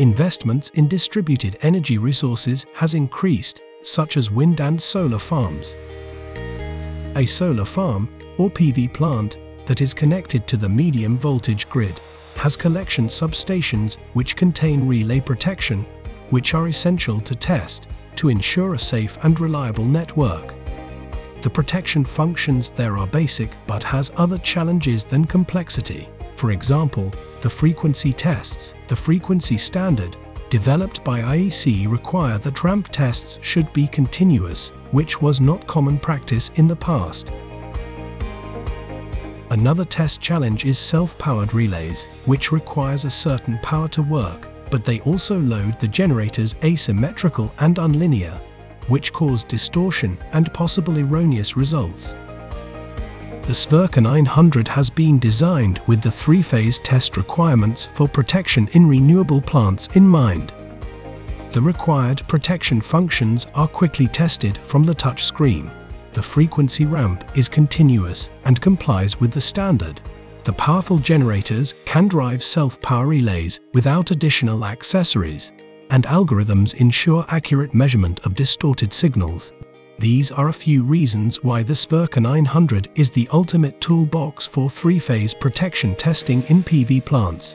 Investments in distributed energy resources has increased, such as wind and solar farms. A solar farm, or PV plant, that is connected to the medium voltage grid, has collection substations which contain relay protection, which are essential to test to ensure a safe and reliable network. The protection functions there are basic but has other challenges than complexity. For example, the frequency tests, the frequency standard, developed by IEC require that ramp tests should be continuous, which was not common practice in the past. Another test challenge is self-powered relays, which requires a certain power to work, but they also load the generators asymmetrical and unlinear, which cause distortion and possible erroneous results. The SVERKER 900 has been designed with the three-phase test requirements for protection in renewable plants in mind. The required protection functions are quickly tested from the touch screen. The frequency ramp is continuous and complies with the standard. The powerful generators can drive self-power relays without additional accessories, and algorithms ensure accurate measurement of distorted signals. These are a few reasons why the SVERKER 900 is the ultimate toolbox for three-phase protection testing in PV plants.